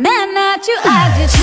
Man that you, I did.